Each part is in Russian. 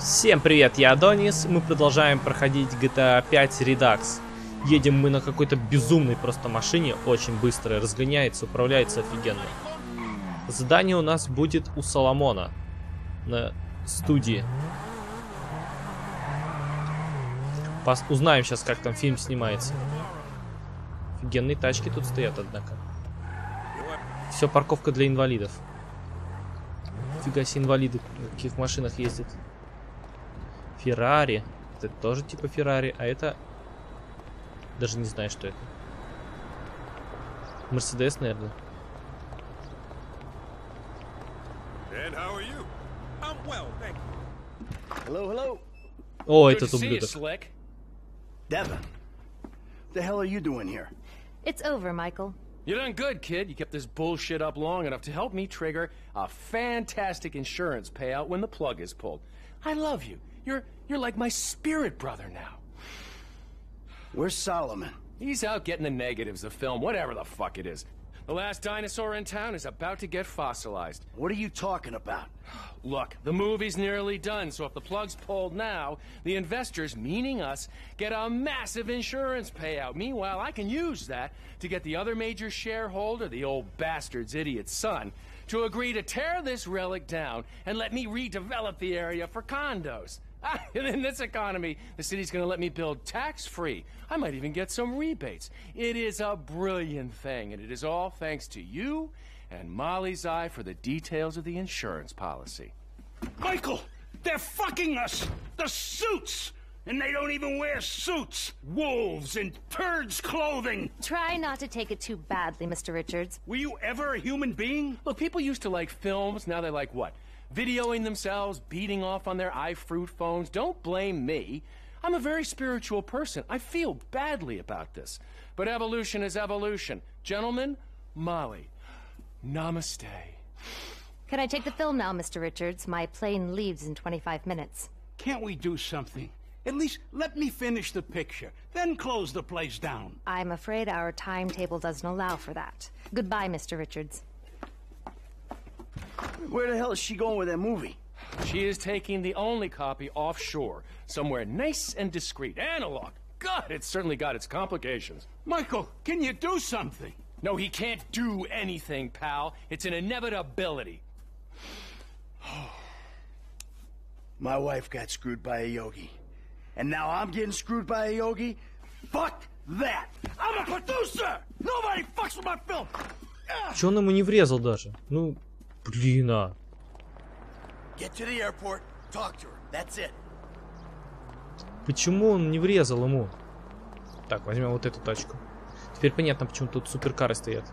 Всем привет, я Адонис. Мы продолжаем проходить GTA 5 Redux. Едем мы на какой-то безумной просто машине, очень быстро разгоняется, управляется офигенно. Задание у нас будет у Соломона на студии. Пос узнаем сейчас, как там фильм снимается. Офигенные тачки тут стоят, однако. Все парковка для инвалидов. Фига себе инвалиды в каких машинах ездят. Феррари. Это тоже типа Феррари, а это... Даже не знаю, что это. Мерседес, наверное. Well. Hello, hello. О, этот ублюдок. Devin. The hell are you doing here? It's over, Michael. You done good, kid. You kept this bullshit up long enough to help me trigger a fantastic insurance payout when the plug is pulled. I love you. You're you're like my spirit brother now. Where's Solomon? He's out getting the negatives, the film, whatever the fuck it is. The last dinosaur in town is about to get fossilized. What are you talking about? Look, the movie's nearly done, so if the plug's pulled now, the investors, meaning us, get a massive insurance payout. Meanwhile, I can use that to get the other major shareholder, the old bastard's idiot son, to agree to tear this relic down and let me redevelop the area for condos. And in this economy, the city's gonna let me build tax free. I might even get some rebates. It is a brilliant thing, and it is all thanks to you and Molly's eye for the details of the insurance policy. Michael, they're fucking us! The suits! And they don't even wear suits! Wolves in turds' clothing! Try not to take it too badly, Mr. Richards. Were you ever a human being? Look, people used to like films, now they like what? Videoing themselves, beating off on their iFruit phones. Don't blame me. I'm a very spiritual person. I feel badly about this. But evolution is evolution. Gentlemen, Molly, namaste. Can I take the film now, Mr. Richards? My plane leaves in 25 minutes. Can't we do something? At least let me finish the picture, then close the place down. I'm afraid our timetable doesn't allow for that. Goodbye, Mr. Richards. Where the hell is she going with that movie? She is taking the only copy offshore, somewhere nice and discreet. Analog. God, it's certainly got its complications. Michael, can you do something? No, he can't do anything, pal. It's an inevitability. My wife got screwed by a yogi. And now I'm getting screwed by a yogi? Fuck that! I'm a producer! Nobody fucks with my film! Че он ему не врезал даже? Ну, блин, а. Почему он не врезал ему? Так, возьмем вот эту тачку. Теперь понятно, почему тут суперкары стоят.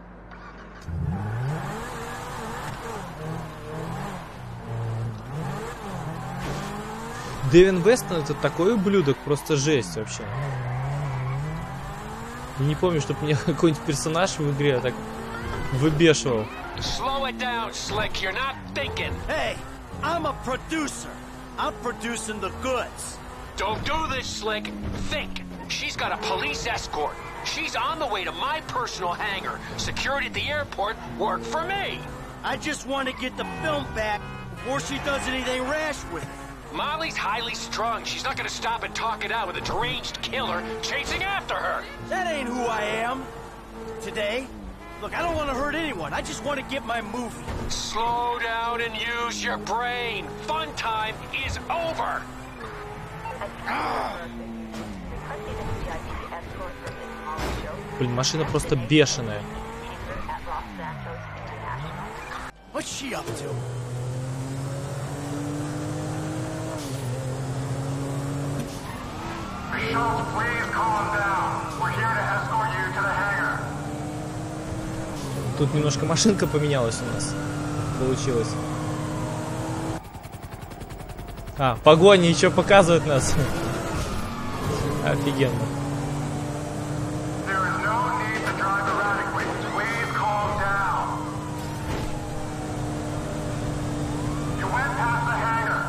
Дэвин Вестон это такой ублюдок, просто жесть вообще. Я не помню, чтобы меня какой-нибудь персонаж в игре так выбешивал. Slow it down, Slick. You're not thinking. Hey, I'm a producer. I'm producing the goods. Don't do this, Slick. Think. She's got a police escort. She's on the way to my personal hangar. Security at the airport work for me. I just want to get the film back before she does anything rash with it. Molly's highly strung. She's not gonna stop and talk it out with a deranged killer chasing after her. That ain't who I am. Today, look, I don't want to hurt anyone. I just want to get my movie. Slow down and use your brain. Fun time is over. Блин, машина просто бешеная. What's she up to? Schultz, please calm down. Тут немножко машинка поменялась у нас. Получилось. А, погони еще показывают нас. Офигенно. There is no need to drive erratically. Please calm down. You went past the hangar.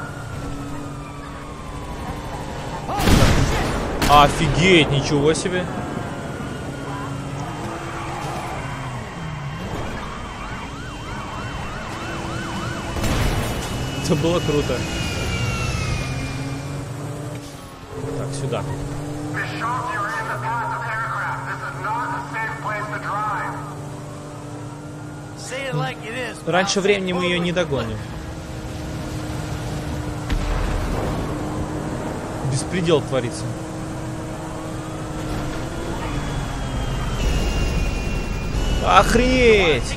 Офигеть, ничего себе. Это было круто. Так, сюда. Miss Schultz, you're in the path of aircraft. This is not a safe place to drive. Say it like it is. Раньше времени мы ее не догоним. Беспредел творится. Охренеть!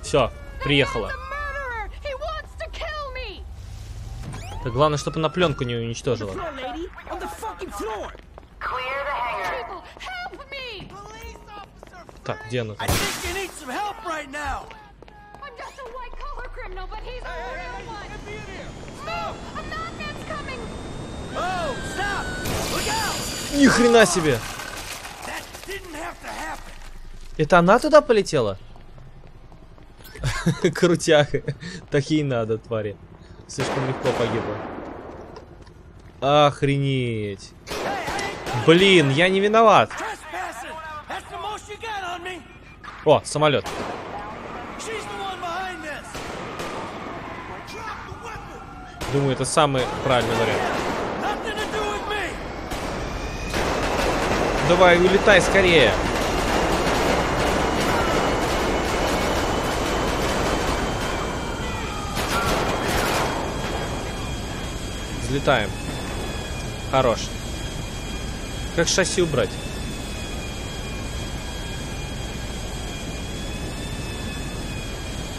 he's a real one. No, a madman's coming! Oh, stop! Look out! Ни хрена себе! Это она туда полетела? Крутяк. Так ей надо, твари. Слишком легко погибла. Охренеть. Блин, я не виноват. О, самолет. Думаю, это самый правильный вариант. Давай, улетай скорее. Взлетаем. Хорош. Как шасси убрать?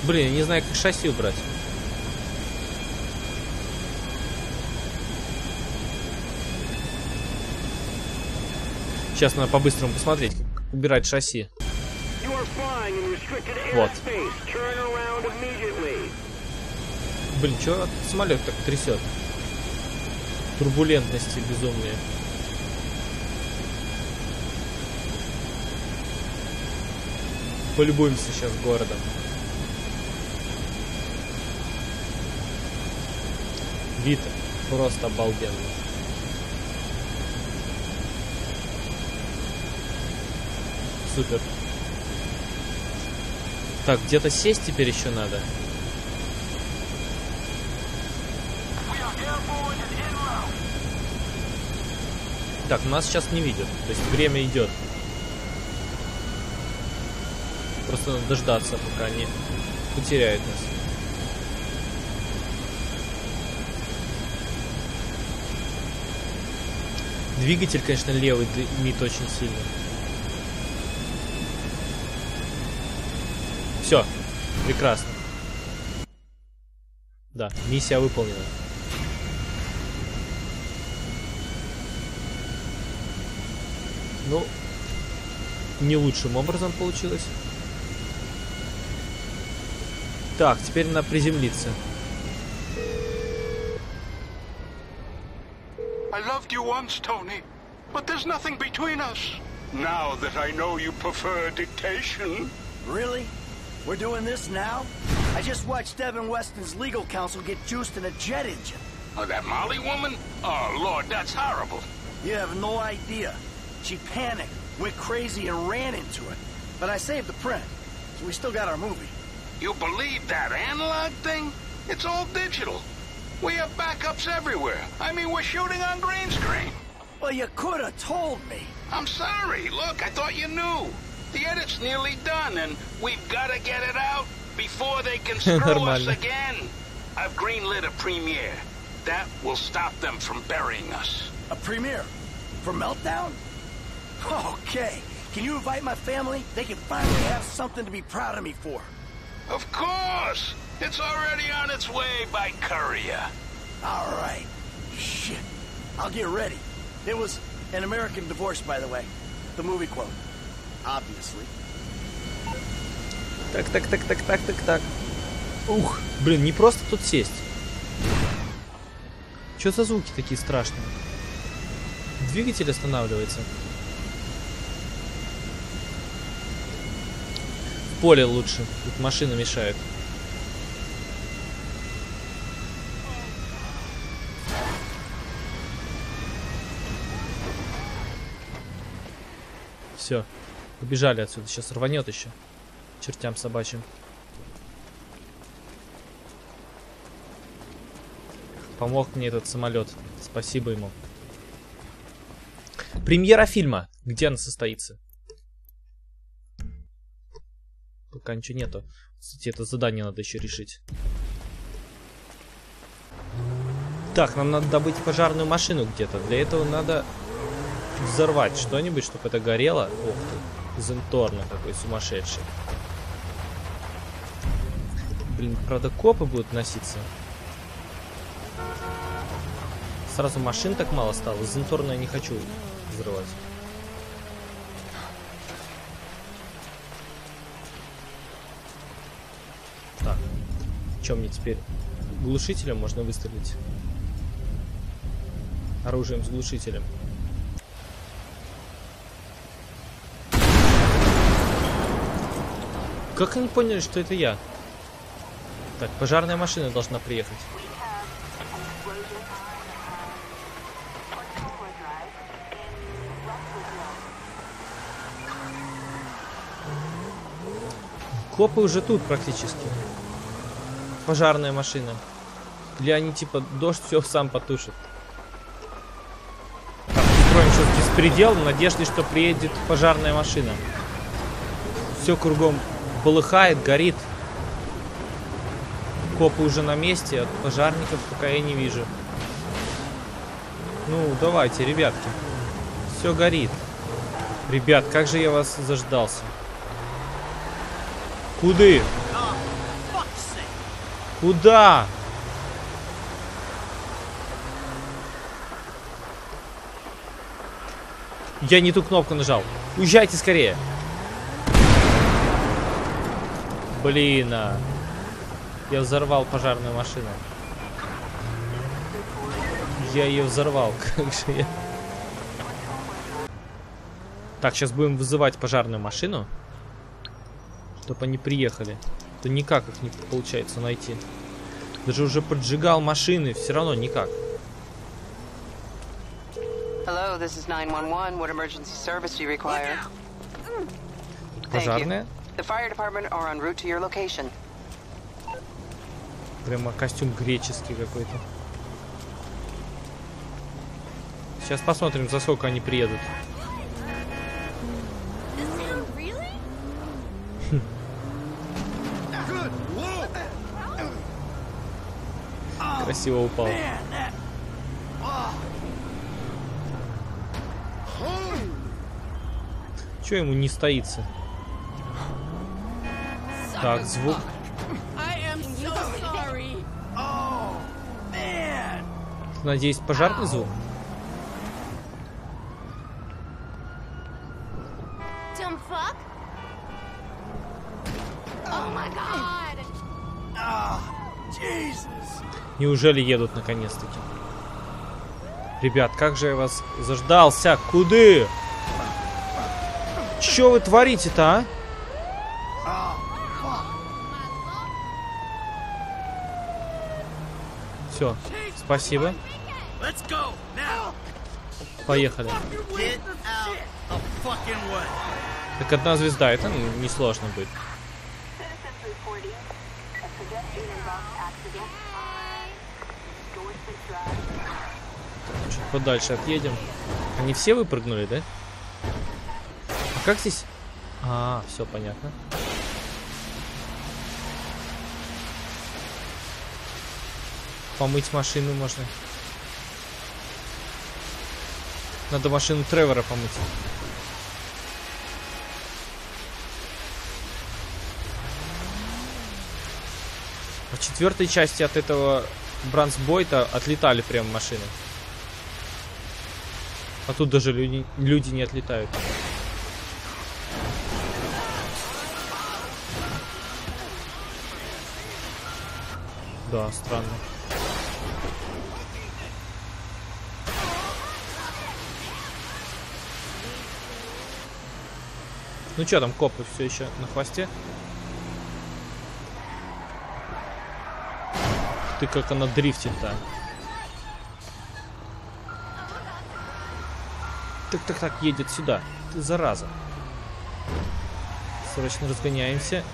Блин, я не знаю, как шасси убрать. Сейчас надо по-быстрому посмотреть, как убирать шасси. Вот. Блин, что самолет так трясет? Турбулентности безумные. Полюбуемся сейчас городом. Вид просто обалденный. Супер. Так, где-то сесть теперь еще надо. Так, нас сейчас не видят. То есть время идет. Просто надо дождаться, пока они потеряют нас. Двигатель, конечно, левый дымит очень сильно. Все, прекрасно. Да, миссия выполнена. Ну, не лучшим образом получилось. Так, теперь надо приземлиться. I loved you once, Tony, but there's nothing between us. Now that I know you prefer dictation. Really? We're doing this now? I just watched Devin Weston's legal counsel get juiced in a jet engine. Oh, that Molly woman? Oh, Lord, that's horrible. You have no idea. She panicked, went crazy, and ran into it. But I saved the print, so we still got our movie. You believe that analog thing? It's all digital. We have backups everywhere. I mean, we're shooting on green screen. Well, you could have told me. I'm sorry. Look, I thought you knew. The edit's nearly done, and we've got to get it out before they can screw us again. I've greenlit a premiere. That will stop them from burying us. A premiere? For Meltdown? Okay. Can you invite my family? They can finally have something to be proud of me for. Of course! It's already on its way by courier. All right. Shit. I'll get ready. It was an American divorce, by the way. The movie quote. Obviously. Так, так, так, так, так, так, так. Ух, блин, не просто тут сесть. Что за звуки такие страшные? Двигатель останавливается. Поле лучше. Тут машина мешает. Все. Побежали отсюда. Сейчас рванет еще. Чертям собачьим. Помог мне этот самолет. Спасибо ему. Премьера фильма. Где она состоится? Пока ничего нету. Кстати, это задание надо еще решить. Так, нам надо добыть пожарную машину где-то. Для этого надо взорвать что-нибудь, чтобы это горело. Ух ты. Зенторно какой сумасшедший. Блин, правда, копы будут носиться. Сразу машин так мало стало. Зенторно я не хочу взрывать. Так. Чем мне теперь? Глушителем можно выстрелить. Оружием с глушителем. Как они поняли, что это я? Так, пожарная машина должна приехать. Копы уже тут практически. Пожарная машина. Или они типа дождь все сам потушит. Так, устроим сейчас беспредел в надежде, что приедет пожарная машина. Все кругом полыхает, горит. Копы уже на месте, от пожарников пока я не вижу. Ну, давайте, ребятки. Все горит. Ребят, как же я вас заждался. Куды? Куда? Я не ту кнопку нажал. Уезжайте скорее. Блин, а. Я взорвал пожарную машину. Я ее взорвал. Как же я... Так, сейчас будем вызывать пожарную машину. Чтобы они приехали. То никак их не получается найти. Даже уже поджигал машины, все равно никак. Hello, this is 911. What emergency service do you require? Пожарная. The fire department are en route to your location. Прямо костюм греческий какой-то. Сейчас посмотрим, за сколько они приедут. Красиво упал. Че ему не стоится? Так, звук. Надеюсь, пожарный звук? Dumb fuck? Oh my god! Неужели едут наконец-таки? Ребят, как же я вас заждался? Куды? Что вы творите-то, а? Все, спасибо. Поехали. Так одна звезда, это несложно будет. Подальше отъедем. Они все выпрыгнули, да? А как здесь? А, все понятно. Помыть машину можно. Надо машину Тревора помыть. В четвертой части от этого Брансбойта отлетали прям машины. А тут даже люди, люди не отлетают. Да, странно. Ну что там, копы все еще на хвосте? Ты как она дрифтит там. Так, так, едет сюда. Ты зараза. Срочно разгоняемся.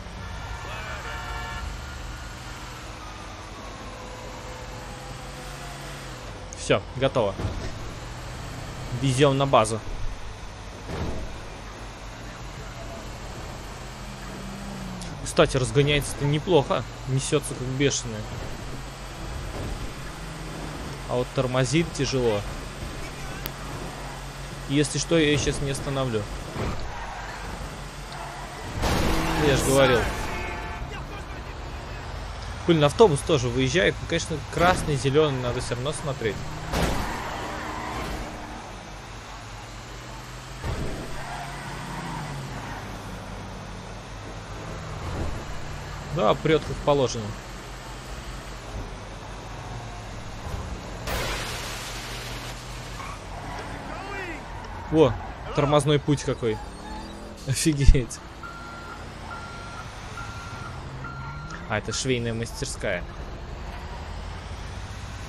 Все, готово. Везем на базу. Кстати, разгоняется-то неплохо. Несется как бешеный. А вот тормозит тяжело. Если что, я сейчас не остановлю. Я же говорил. Блин, автобус тоже выезжает. Ну, конечно, красный, зеленый надо все равно смотреть. Да, прет как положено. О, тормозной путь какой. Офигеть. А, это швейная мастерская.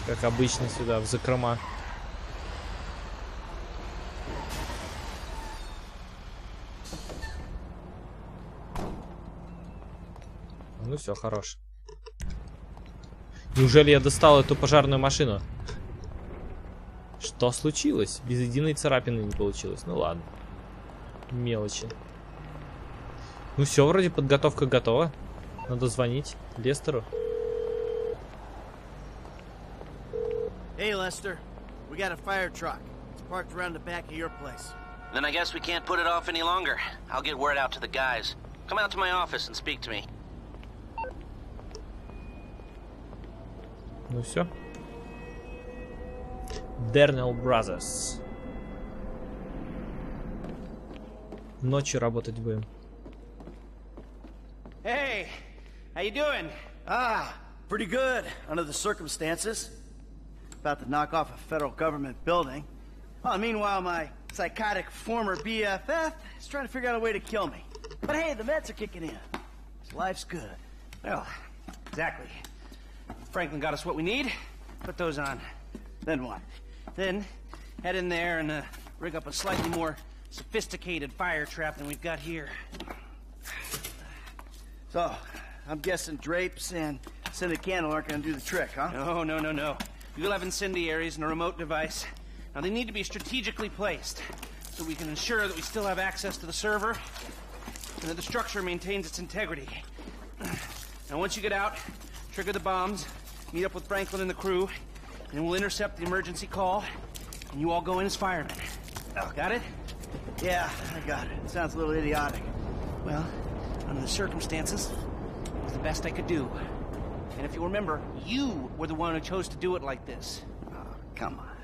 Как обычно сюда, в закрома. Ну все, хорош. Неужели я достал эту пожарную машину? Что случилось? Без единой царапины не получилось. Ну ладно. Мелочи. Ну все, вроде подготовка готова. Надо звонить Лестеру. Hey, Lester. We got a fire truck. It's parked around the back of your place. Then I guess we can't put it off any longer. I'll get word out to the guys. Come out to my office and speak to me. Ну все. Dernell Brothers. Ночью работать будем. Hey, how you doing? Ah, pretty good under the circumstances. About to knock off a federal government building. Well, meanwhile, my psychotic former BFF is trying to figure out a way to kill me. But hey, the meds are kicking in. So life's good. Well, exactly. Franklin got us what we need. Put those on. Then what? Then head in there and uh, rig up a slightly more sophisticated fire trap than we've got here. So, I'm guessing drapes and scented candle aren't gonna do the trick, huh? No, no, no, no. You'll have incendiaries and a remote device. Now, they need to be strategically placed so we can ensure that we still have access to the server and that the structure maintains its integrity. Now, once you get out, trigger the bombs, meet up with Franklin and the crew, and we'll intercept the emergency call, and you all go in as firemen. Oh, got it? Yeah, I got it. Sounds a little idiotic. Well, under the circumstances, it was the best I could do. And if you remember, you were the one who chose to do it like this. Oh, come on.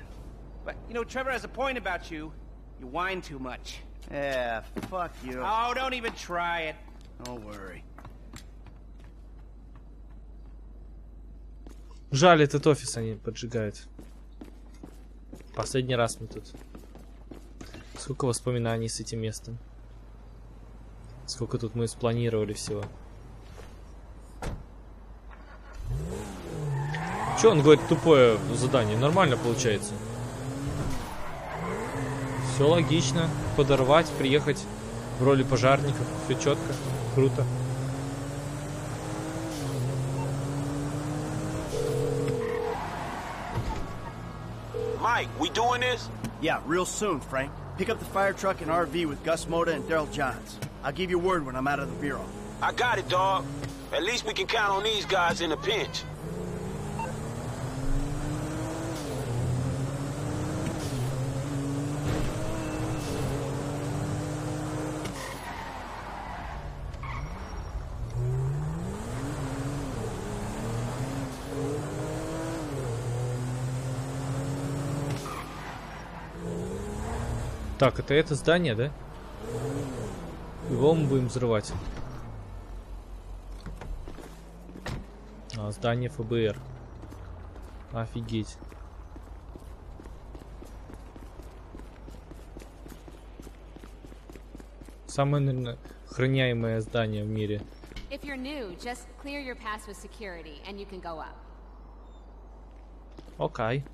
But, you know, Trevor has a point about you. You whine too much. Yeah, fuck you. Oh, don't even try it. Don't worry. Жаль, этот офис они поджигают. Последний раз мы тут. Сколько воспоминаний с этим местом. Сколько тут мы спланировали всего. Че он говорит тупое задание? Нормально получается. Все логично. Подорвать, приехать в роли пожарников. Все четко. Круто. Mike, we doing this? Yeah, real soon, Frank. Pick up the fire truck and RV with Gus Moda and Daryl Johns. I'll give you word when I'm out of the bureau. I got it, dog. At least we can count on these guys in a pinch. Так, это это здание, да? Его мы будем взрывать. А, здание ФБР. Офигеть. Самое, наверное, охраняемое здание в мире. If you're new, just clear your pass with security and you can go up. Окей.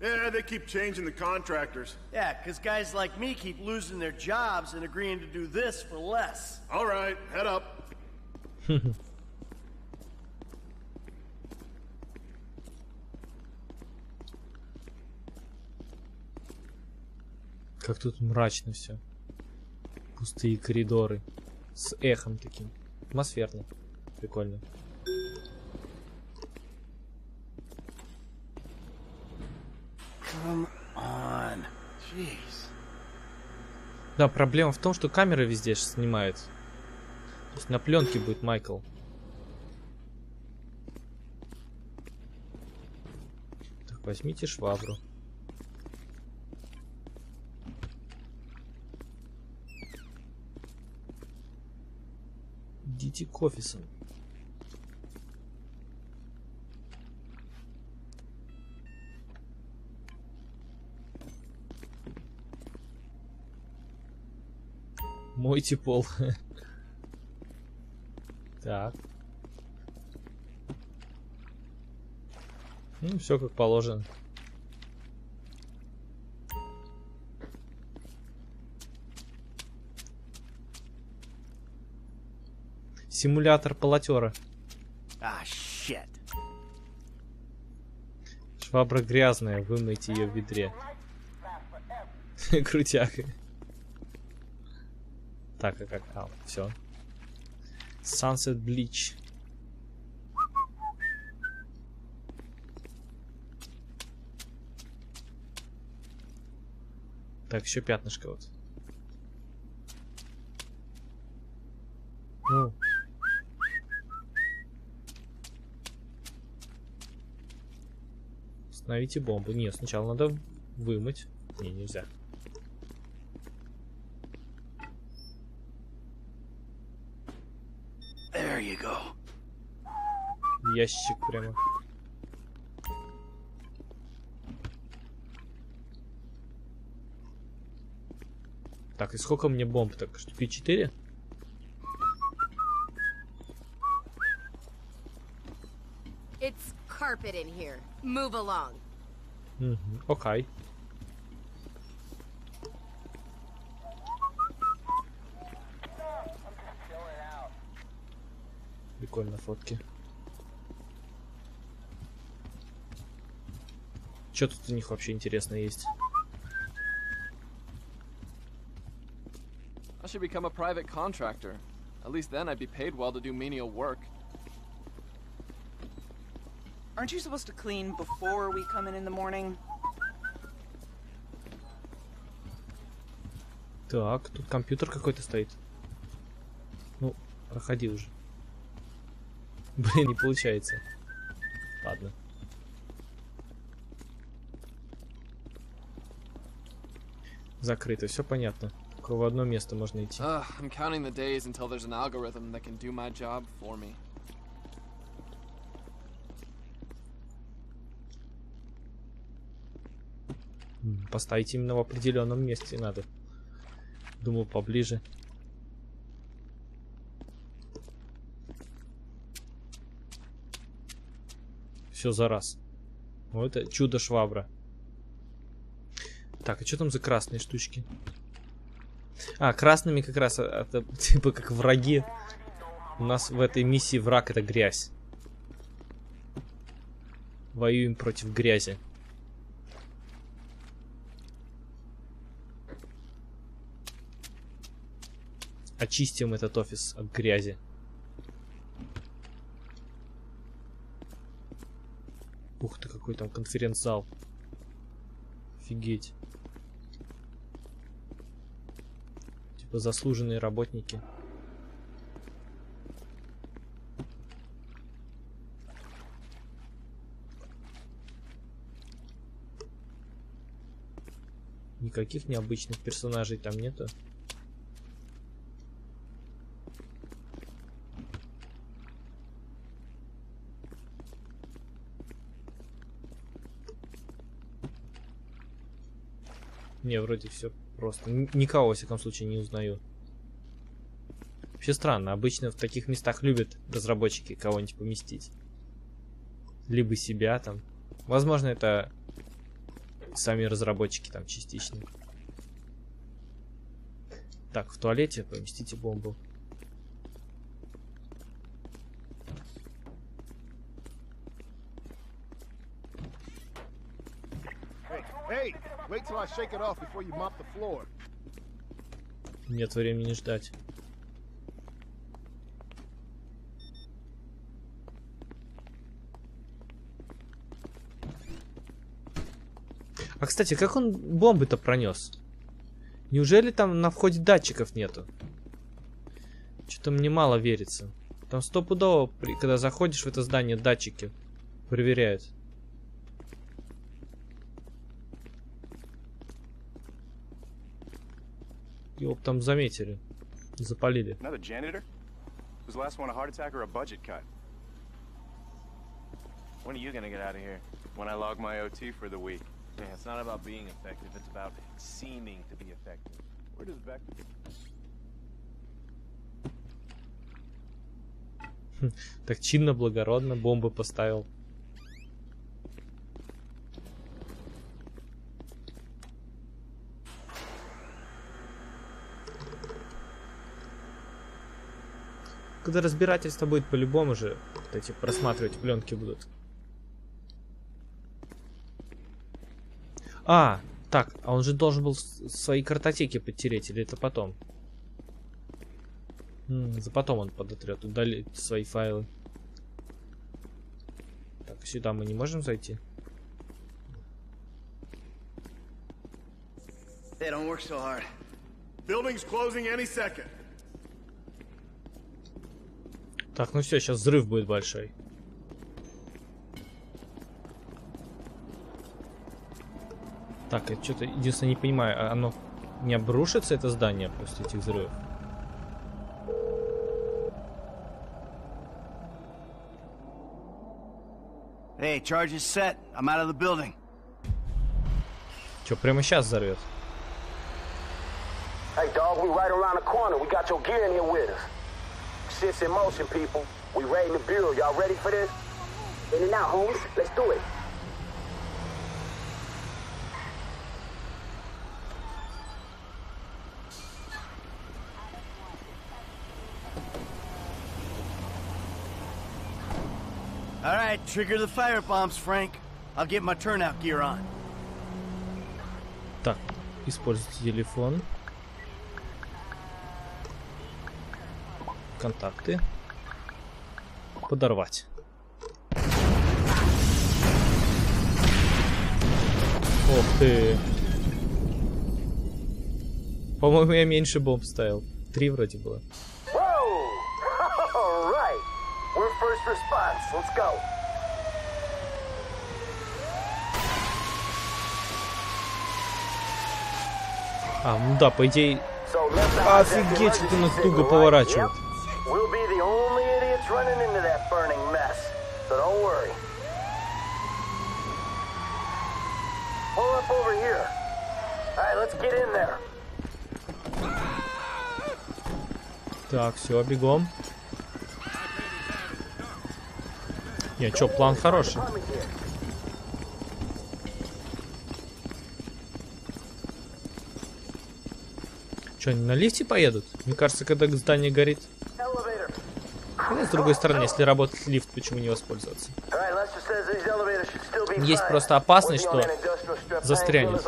Yeah, they keep changing the contractors. Yeah, because guys like me keep losing their jobs and agreeing to do this for less. All right, head up. Как тут мрачно все. Пустые коридоры. С эхом таким. Атмосферно. Прикольно. Да, проблема в том, что камеры везде снимают. То есть на пленке будет Майкл. Так, возьмите швабру. Идите к офисам. Мойте пол. Так. Ну, все как положено. Симулятор полотера. Ah, shit. Швабра грязная, вымойте ее в ведре. Крутяк. Так, а как? А, все. Sunset Bleach. Так, еще пятнышко вот. Ну. Установите бомбу. Нет, сначала надо вымыть. Не, нельзя. There you go. Ящик прямо. Так, и сколько мне бомб? Так, штуки 4? It's carpet in here. Move along. Угу, окей. Прикольно фотки. Что тут у них вообще интересно есть? I should become a private contractor. At least then I'd be paid well to do menial work. Aren't you supposed to clean before we come in in the morning? Так, тут компьютер какой-то стоит. Ну, проходи уже. Блин, не получается. Ладно. Закрыто, все понятно. Только в одно место можно идти. Ugh, I'm counting the days until there's an algorithm that can do my job for me. М, Поставить именно в определенном месте надо. Думал поближе. Все за раз. Вот это чудо швабра. Так, а что там за красные штучки? А, красными как раз, а, это типа как враги. У нас в этой миссии враг это грязь. Воюем против грязи. Очистим этот офис от грязи. Ух ты, какой там конференц-зал. Офигеть. заслуженные работники. Никаких необычных персонажей там нету. Не, вроде все просто. Никого, во всяком случае, не узнаю. Вообще странно. Обычно в таких местах любят разработчики кого-нибудь поместить. Либо себя там. Возможно, это сами разработчики там частично. Так, в туалете поместите бомбу. Hey, hey! Wait till I shake it off before you mop the floor. Нет времени ждать. А кстати, как он бомбы-то пронес? Неужели там на входе датчиков нету? Что-то мне мало верится. Там стопудово, когда заходишь в это здание, датчики проверяют. Его там заметили. Запалили. Was last one a heart attack or a budget cut? When are you gonna get out of here? When I log my OT for the week. Yeah, it's not about being effective, it's about seeming to be effective. Where does Vector... Так чинно, благородно бомбы поставил. Когда разбирательство будет по-любому же, вот эти просматривать пленки будут. А, так, а он же должен был свои картотеки подтереть, или это потом? М, за потом он подотрет, удалит свои файлы. Так, сюда мы не можем зайти. Hey, don't work so hard. Building's closing any second. Так, ну все, сейчас взрыв будет большой. Так, я что-то единственное не понимаю, а оно не обрушится это здание после этих взрывов? Hey, charge is set. I'm out of the building. Че, прямо сейчас взорвет? Hey, dog, we right around the corner. We got your gear in here with us. Shit's in motion, people. We raiding the bureau. Y'all ready for this? In and out, Holmes. Let's do it. All right, trigger the fire bombs, Frank. I'll get my turnout gear on. Так, используйте телефон. Контакты. Подорвать. Ох ты. По-моему, я меньше бомб ставил. Три вроде было. А, ну да, по идее... Офигеть, как у нас right? поворачивает. We'll be the only idiots running into that burning mess. So don't worry. Pull up over here. All right, let's get in there. Так, все, бегом. Не, чё, план хороший. Че, они на лифте поедут? Мне кажется, когда здание горит. С другой стороны, если работает лифт, почему не воспользоваться? Есть просто опасность, что застрянет.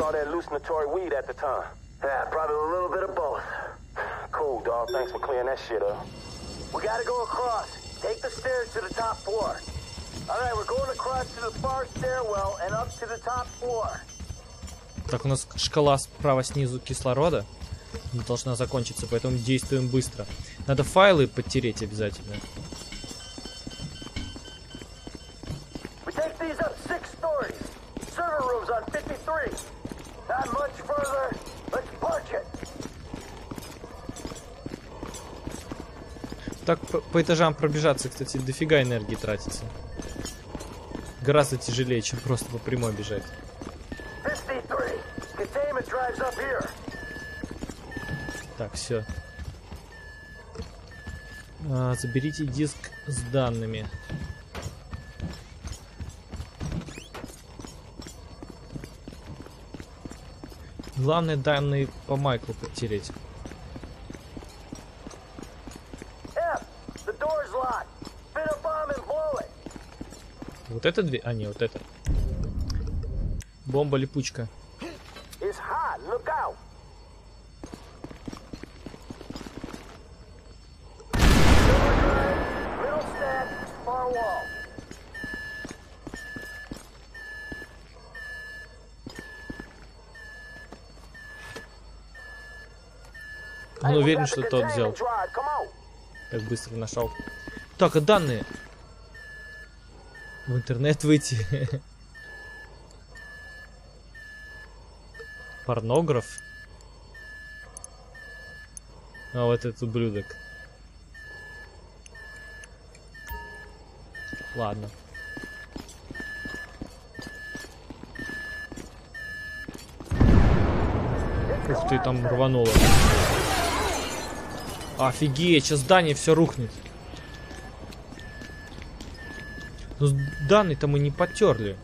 Так, у нас шкала справа снизу кислорода не должна закончиться, поэтому действуем быстро. Надо файлы подтереть обязательно. 53. Not much further. Let's punch it. Так по, по этажам пробежаться, кстати, дофига энергии тратится. Гораздо тяжелее, чем просто по прямой бежать. 53. Containment drives up Так, все. заберите диск с данными. Главное данные по Майклу потереть. Вот это дверь? А, не, вот это. Бомба-липучка. Он уверен, что тот взял. Так быстро нашел. Так, а данные? В интернет выйти. Порнограф. А вот этот ублюдок. Ладно. Ух ты, там рвануло. Офигеть, сейчас здание все рухнет. Ну, данные-то мы не потерли.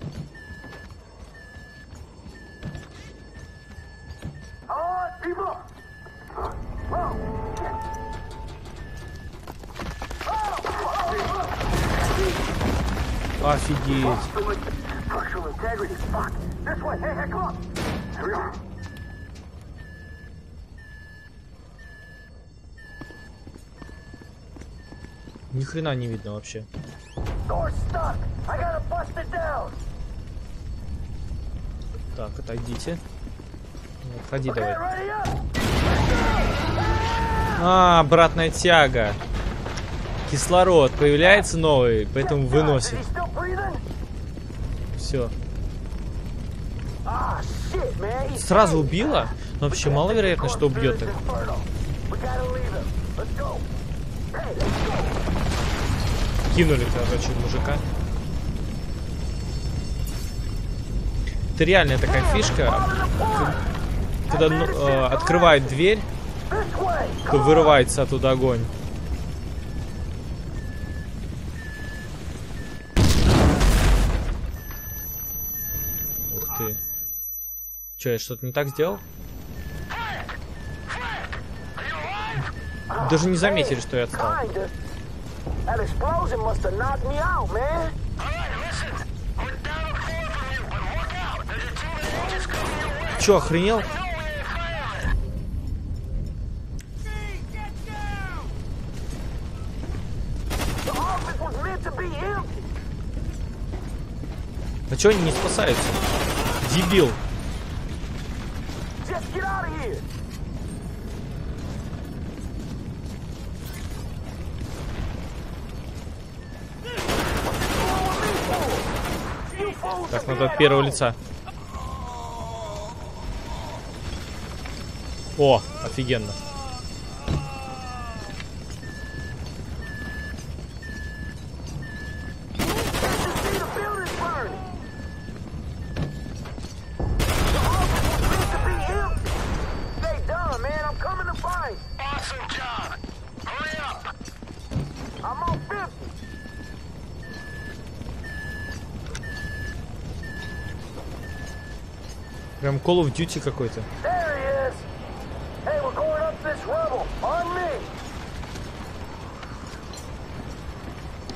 Хрена не видно вообще. Так, отойдите. Отходи давай. А, обратная тяга. Кислород появляется новый, поэтому выносит. Все. Сразу убила? Но вообще маловероятно, что убьет их. Кинули, короче, мужика. Это реальная такая фишка. Когда ну, э, открывает дверь, то вырывается оттуда огонь. Ты. Че, я что-то не так сделал? Даже не заметили, что я отстал. That explosion must have knocked me out, man. Чё, охренел? А чё они не спасаются? Дебил. Надо от первого лица. О, офигенно. Прям Call of Duty какой-то.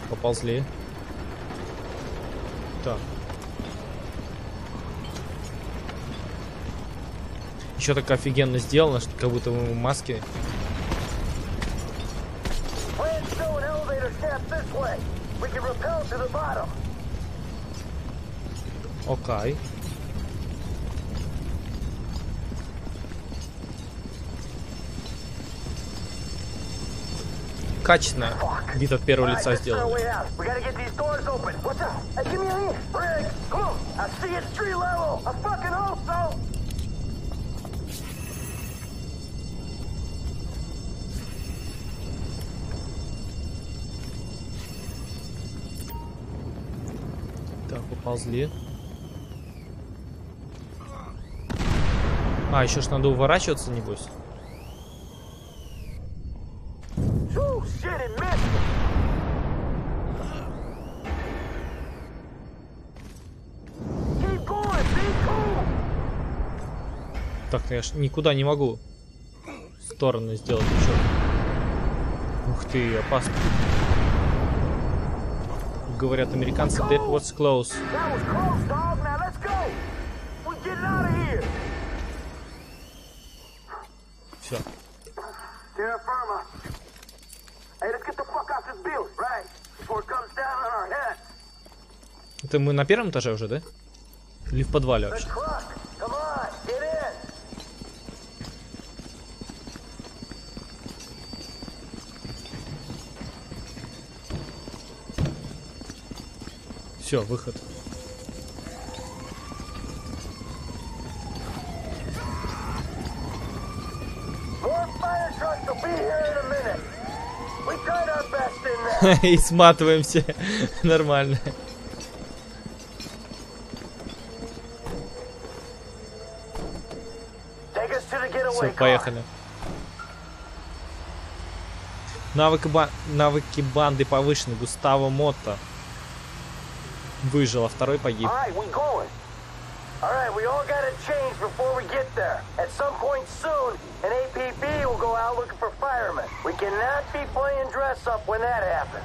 Поползли. Так. Еще так офигенно сделано, что как будто мы в маске. Окей. Okay. Качественно вид от первого лица сделан. Так, поползли. А, еще ж надо уворачиваться, небось. Так, ж никуда не могу стороны сделать ничего. Ух ты, опасно. Говорят американцы, that was close. Все. Это мы на первом этаже уже, да? Или в подвале вообще? Truck. Come on, get in. Все, выход. More fire trucks will be here in a minute. We tried our best in there. И сматываемся. Нормально. Все, поехали. Навыки, ба- навыки банды повышены. Густаво Мотто выжил, а второй погиб. All right, we going. All right, we all gotta change before we get there. At some point soon, an APB will go out looking for firemen. We cannot be playing dress up when that happens.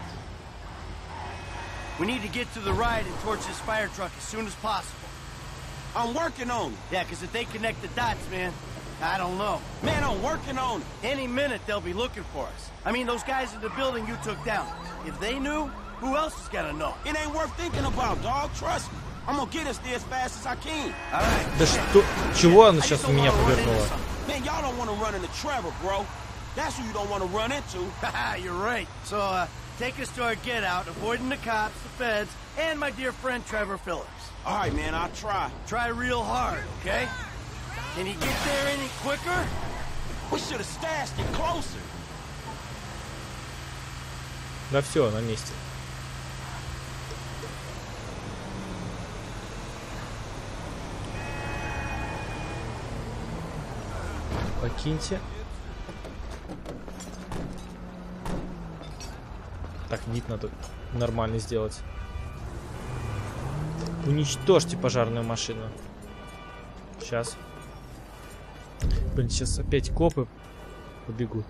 We need to get to the ride and torch this fire truck as soon as possible. I'm working on it. Yeah, because if they connect the dots, man, I don't know. Man, I'm working on it. Any minute they'll be looking for us. I mean, those guys in the building you took down. If they knew, who else is gonna know? It ain't worth thinking about, dog. Trust me. I'm gonna get us there as fast as I can. All right. Да что? Чего она сейчас в меня повернула? Man, y'all don't want to run into Trevor, bro. That's who you don't want to run into. Haha, You're right. So, uh, take us to our get out, avoiding the cops, the feds, and my dear friend Trevor Phillips. All right, man, I'll try. Try real hard, okay? Can you get there any quicker? We should have stashed it closer. Да все, на месте. Покиньте. Так, вид надо нормально сделать. Уничтожьте пожарную машину. Сейчас. Блин, сейчас опять копы побегут.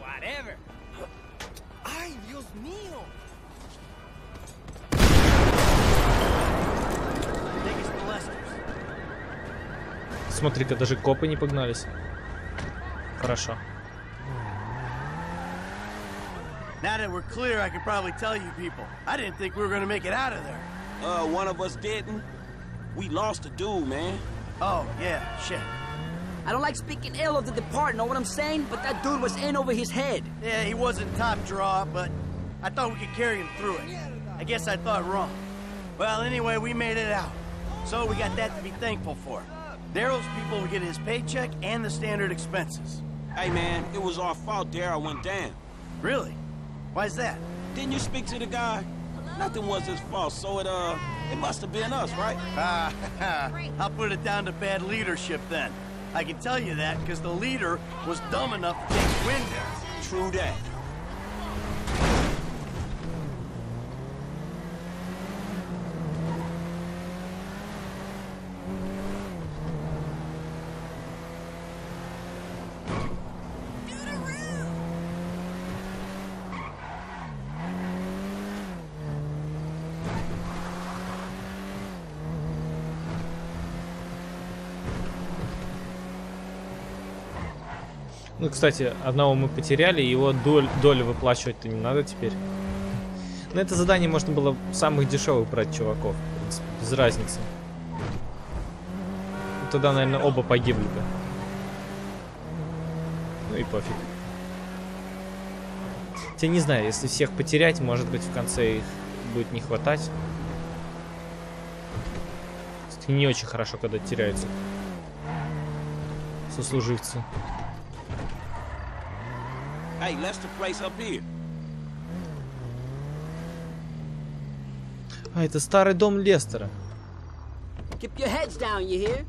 Whatever. Ay, Dios mío. Смотри-ка, даже копы не погнались. Хорошо. Now that we're clear, I can probably tell you people. I didn't think we were gonna make it out of there. Uh, one of us didn't. We lost a dude, man. Oh, yeah, shit. I don't like speaking ill of the departed, know what I'm saying? But that dude was in over his head. Yeah, he wasn't top draw, but I thought we could carry him through it. I guess I thought wrong. Well, anyway, we made it out. So we got that to be thankful for. Daryl's people will get his paycheck and the standard expenses. Hey, man, it was our fault Daryl went down. Really? Why's that? Didn't you speak to the guy? Nothing was his fault, so it, uh, it must have been us, right? Ah, I'll put it down to bad leadership then. I can tell you that because the leader was dumb enough to take wind there. True that. Ну, кстати, одного мы потеряли, его доль, долю выплачивать-то не надо теперь. На это задание можно было самых дешевых брать чуваков, в принципе, без разницы. Ну, Тогда, наверное, оба погибли бы. Ну и пофиг. Хотя не знаю, если всех потерять, может быть в конце их будет не хватать. Не очень хорошо, когда теряются сослуживцы. Hey, let's the place up here. А, это старый дом Лестера. Keep your heads down, you hear?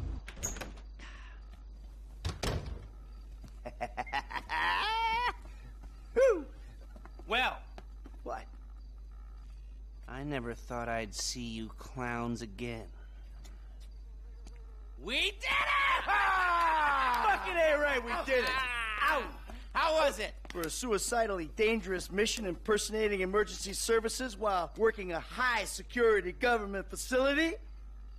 Well, What? I never thought I'd see you clowns again. We did it! Fucking A right, we did it! Ow! How was it? For a suicidally dangerous mission impersonating emergency services while working a high security government facility,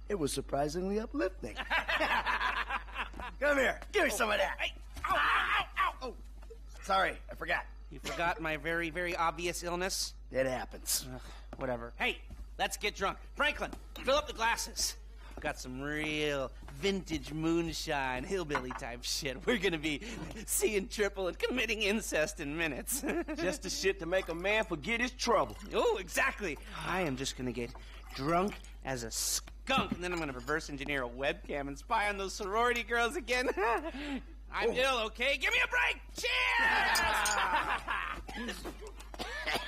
it was surprisingly uplifting. Come here, give me some of that. Hey, ow, ow, ow, ow. Oh. Sorry, I forgot. You forgot my very, very obvious illness? It happens. Ugh, whatever. Hey, let's get drunk. Franklin, fill up the glasses. Got some real vintage moonshine, hillbilly type shit. We're gonna be seeing triple and committing incest in minutes. Just the shit to make a man forget his trouble. Oh, exactly. I am just gonna get drunk as a skunk, and then I'm gonna reverse engineer a webcam and spy on those sorority girls again. I'm Oh. ill, okay? Give me a break! Cheers!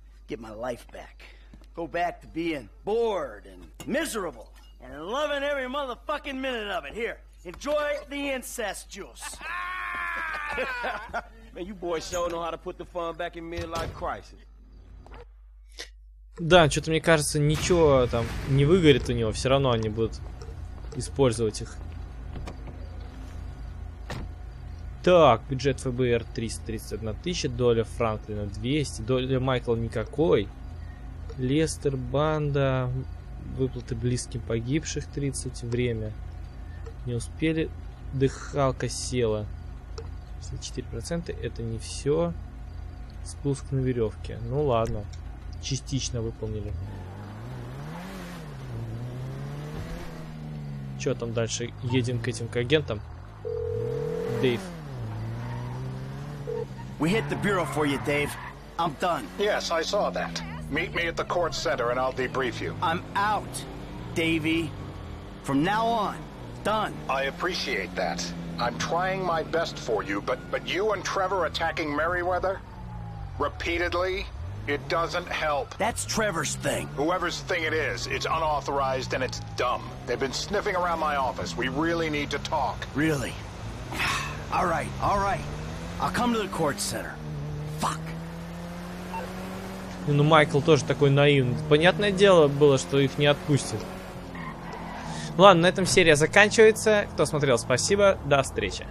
Get my life back. Go back to being bored and miserable and loving every motherfucking minute of it. Here, enjoy the incest juice. Man, you boys sure know how to put the fun back in midlife crisis. Да, что-то мне кажется, ничего там не выгорит у него, все равно они будут использовать их. Так, бюджет ФБР 331 тысяча, доля Франклина 200, доля Майкла никакой. Лестер, банда, выплаты близким погибших 30, время. Не успели, дыхалка села. 64% это не все. Спуск на веревке. Ну ладно, частично выполнили. Что там дальше? Едем к этим к агентам. Дэйв. We hit the bureau for you, Dave. I'm done. Yes, I saw that. Meet me at the court center and I'll debrief you. I'm out, Davy. From now on, done. I appreciate that. I'm trying my best for you, but but you and Trevor attacking Merriweather repeatedly, it doesn't help. That's Trevor's thing. Whoever's thing it is, it's unauthorized and it's dumb. They've been sniffing around my office. We really need to talk. Really? All right, all right. I'll come to the court center. Ну, Майкл тоже такой наивный. Понятное дело было, что их не отпустят. Ладно, на этом серия заканчивается. Кто смотрел, спасибо. До встречи.